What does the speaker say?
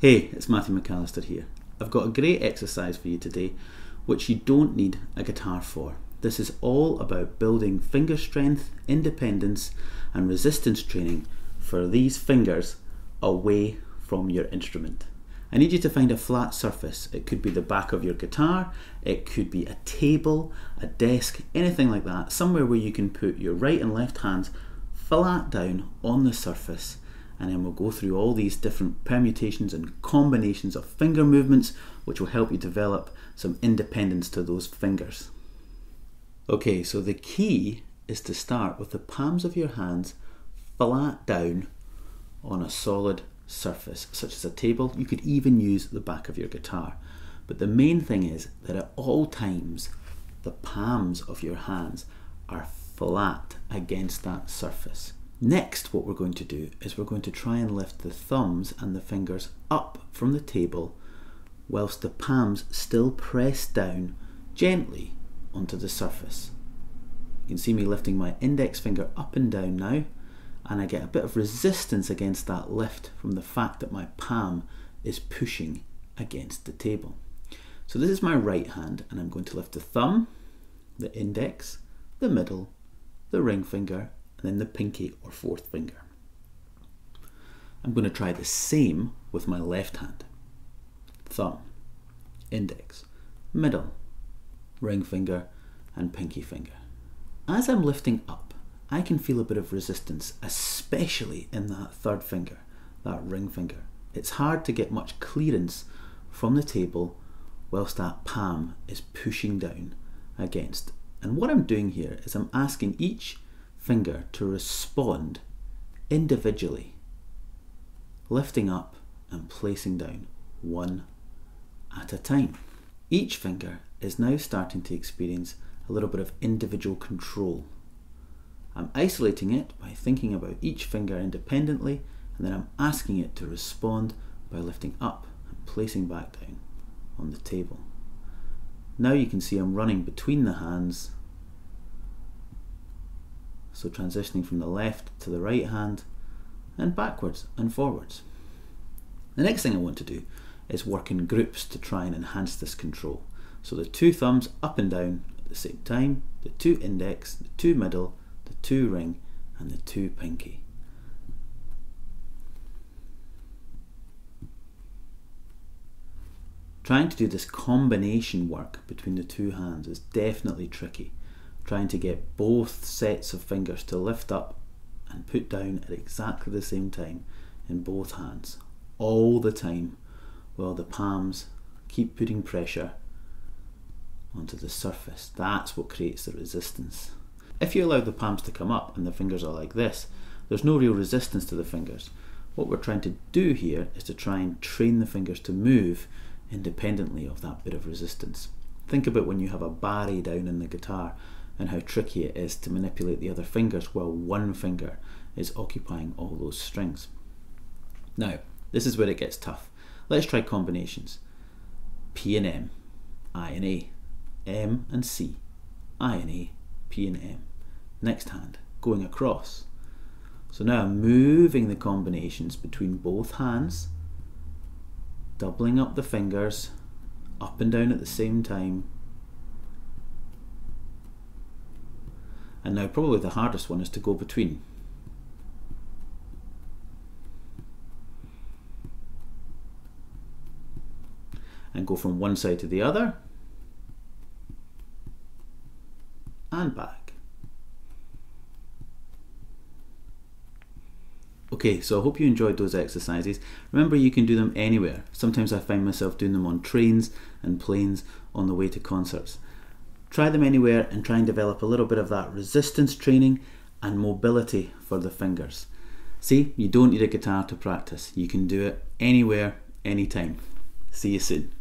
Hey, it's Matthew McAllister here. I've got a great exercise for you today, which you don't need a guitar for. This is all about building finger strength, independence, and resistance training for these fingers away from your instrument. I need you to find a flat surface. It could be the back of your guitar, it could be a table, a desk, anything like that, somewhere where you can put your right and left hands flat down on the surface and then we'll go through all these different permutations and combinations of finger movements which will help you develop some independence to those fingers. Okay, so the key is to start with the palms of your hands flat down on a solid surface, such as a table. You could even use the back of your guitar. But the main thing is that at all times, the palms of your hands are flat against that surface. Next, what we're going to do is we're going to try and lift the thumbs and the fingers up from the table whilst the palms still press down gently onto the surface. You can see me lifting my index finger up and down now and I get a bit of resistance against that lift from the fact that my palm is pushing against the table. So this is my right hand and I'm going to lift the thumb, the index, the middle, the ring finger and then the pinky or fourth finger. I'm going to try the same with my left hand. Thumb, index, middle, ring finger, and pinky finger. As I'm lifting up, I can feel a bit of resistance, especially in that third finger, that ring finger. It's hard to get much clearance from the table whilst that palm is pushing down against. And what I'm doing here is I'm asking each finger to respond individually, lifting up and placing down one at a time. Each finger is now starting to experience a little bit of individual control. I'm isolating it by thinking about each finger independently and then I'm asking it to respond by lifting up and placing back down on the table. Now you can see I'm running between the hands so transitioning from the left to the right hand and backwards and forwards. The next thing I want to do is work in groups to try and enhance this control. So the two thumbs up and down at the same time, the two index, the two middle, the two ring and the two pinky. Trying to do this combination work between the two hands is definitely tricky trying to get both sets of fingers to lift up and put down at exactly the same time in both hands, all the time, while the palms keep putting pressure onto the surface. That's what creates the resistance. If you allow the palms to come up and the fingers are like this, there's no real resistance to the fingers. What we're trying to do here is to try and train the fingers to move independently of that bit of resistance. Think about when you have a barre down in the guitar and how tricky it is to manipulate the other fingers while one finger is occupying all those strings. Now, this is where it gets tough. Let's try combinations. P and M, I and A, M and C, I and A, P and M. Next hand, going across. So now I'm moving the combinations between both hands, doubling up the fingers, up and down at the same time, And now probably the hardest one is to go between. And go from one side to the other and back. Okay, so I hope you enjoyed those exercises. Remember, you can do them anywhere. Sometimes I find myself doing them on trains and planes on the way to concerts. Try them anywhere and try and develop a little bit of that resistance training and mobility for the fingers. See, you don't need a guitar to practice. You can do it anywhere, anytime. See you soon.